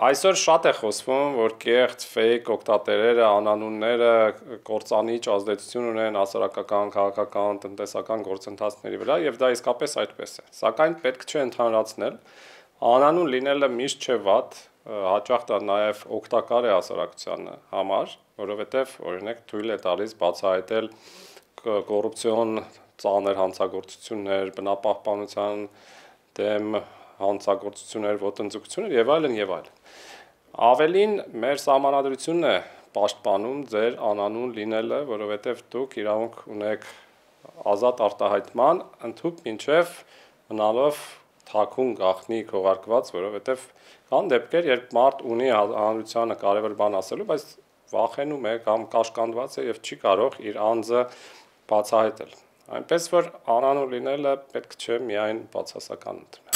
Այսօր շատ է խոսվում, որ կեղծ fake օկտատերերը, անանունները կործանիչ ազդեցություն ունեն հասարակական, քաղաքական, տնտեսական գործընթացների վրա եւ դա իսկապես այդպես է։ Սակայն պետք չէ ընդհանրացնել, անանուն լինելը միշտ չէ վատ, հաճախ դա նաեւ օգտակար է հասարակության համար, որովհետեւ օրինակ թույլ է տալիս բացահայտել կոռուպցիոն ծանր հանցագործություններ, բնապահպանության դեմ հանցագործություններ, ոտնձգություններ եւ այլն եւ այլն։ Ավելին մեր համանadrությունն է պաշտպանում ձեր անանուն լինելը, որովհետև դուք իրավունք ունեք ազատ արտահայտման, ընդհուպ մինչև մնալով թաքուն գախնի քողարկված, որովհետև կան դեպքեր, երբ մարդ ունի հանրությանը կարևոր բան ասելու, բայց վախենում է կամ կաշկանդված է եւ չի կարող իր անձը բացահայտել։ Այնպես որ անանուն լինելը պետք չէ միայն բացասական ընդունել։